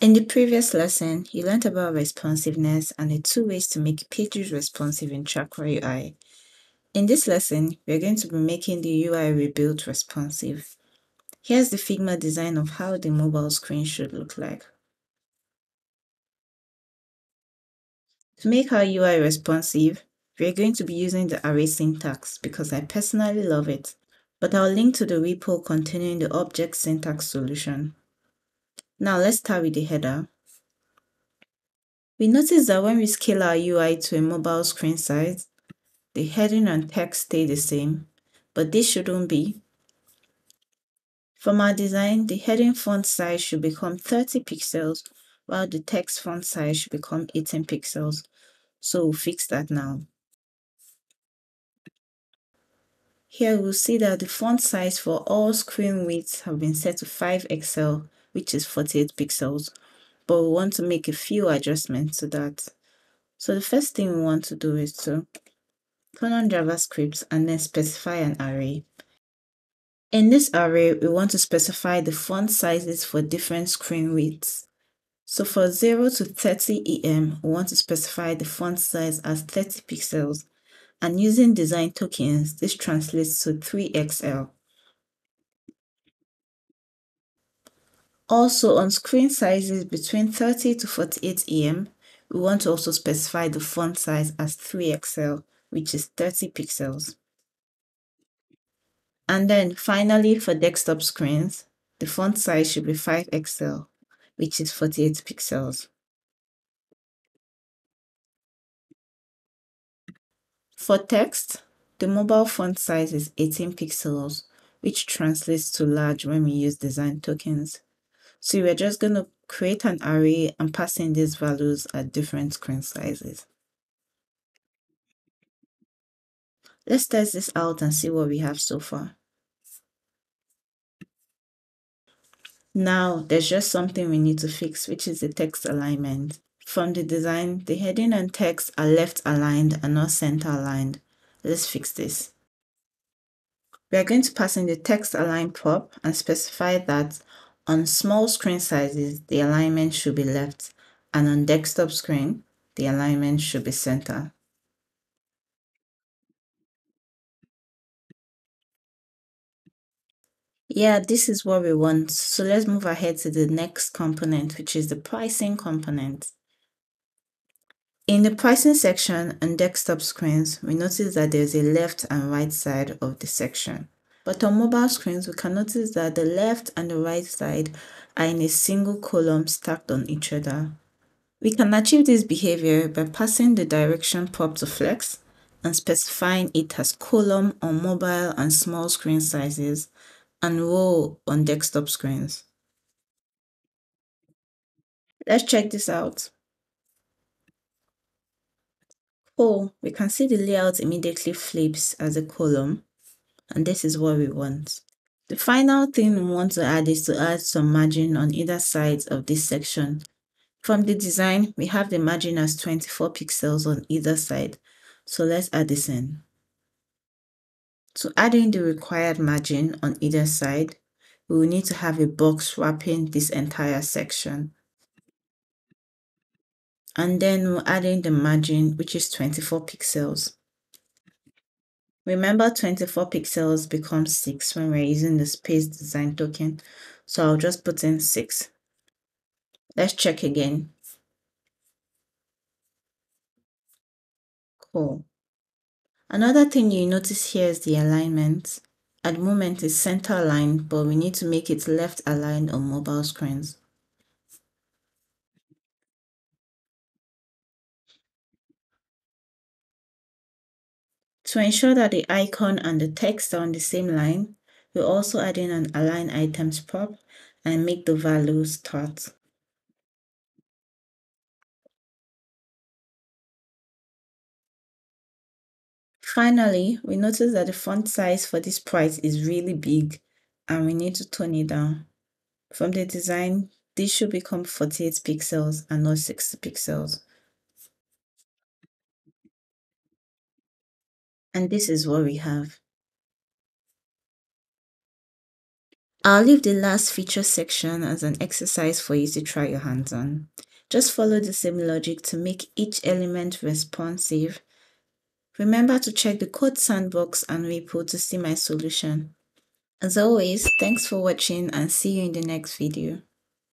In the previous lesson, you learned about responsiveness and the two ways to make pages responsive in Chakra UI. In this lesson, we're going to be making the UI rebuild responsive. Here's the Figma design of how the mobile screen should look like. To make our UI responsive, we're going to be using the array syntax because I personally love it, but I'll link to the repo containing the object syntax solution. Now let's start with the header. We notice that when we scale our UI to a mobile screen size, the heading and text stay the same, but this shouldn't be. From our design, the heading font size should become 30 pixels, while the text font size should become 18 pixels. So we'll fix that now. Here we'll see that the font size for all screen widths have been set to 5XL which is 48 pixels, but we want to make a few adjustments to that. So the first thing we want to do is to turn on JavaScript and then specify an array. In this array, we want to specify the font sizes for different screen widths. So for 0 to 30 EM, we want to specify the font size as 30 pixels. And using design tokens, this translates to 3XL. Also on screen sizes between 30 to 48 EM, we want to also specify the font size as 3XL, which is 30 pixels. And then finally for desktop screens, the font size should be 5XL, which is 48 pixels. For text, the mobile font size is 18 pixels, which translates to large when we use design tokens. So we're just going to create an array and pass in these values at different screen sizes. Let's test this out and see what we have so far. Now, there's just something we need to fix, which is the text alignment. From the design, the heading and text are left aligned and not center aligned. Let's fix this. We are going to pass in the text align prop and specify that on small screen sizes, the alignment should be left, and on desktop screen, the alignment should be center. Yeah, this is what we want. So let's move ahead to the next component, which is the pricing component. In the pricing section on desktop screens, we notice that there's a left and right side of the section. But on mobile screens, we can notice that the left and the right side are in a single column stacked on each other. We can achieve this behavior by passing the direction prop to flex and specifying it as column on mobile and small screen sizes and row on desktop screens. Let's check this out. Oh, we can see the layout immediately flips as a column and this is what we want. The final thing we want to add is to add some margin on either side of this section. From the design, we have the margin as 24 pixels on either side. So let's add this in. To add in the required margin on either side, we will need to have a box wrapping this entire section. And then we'll add in the margin, which is 24 pixels. Remember 24 pixels becomes 6 when we're using the space design token. So I'll just put in 6. Let's check again. Cool. Another thing you notice here is the alignment. At the moment it's center aligned, but we need to make it left aligned on mobile screens. To ensure that the icon and the text are on the same line, we also add in an align items prop and make the value start. Finally, we notice that the font size for this price is really big and we need to tone it down. From the design, this should become 48 pixels and not 60 pixels. And this is what we have. I'll leave the last feature section as an exercise for you to try your hands on. Just follow the same logic to make each element responsive. Remember to check the code sandbox and repo to see my solution. As always, thanks for watching and see you in the next video.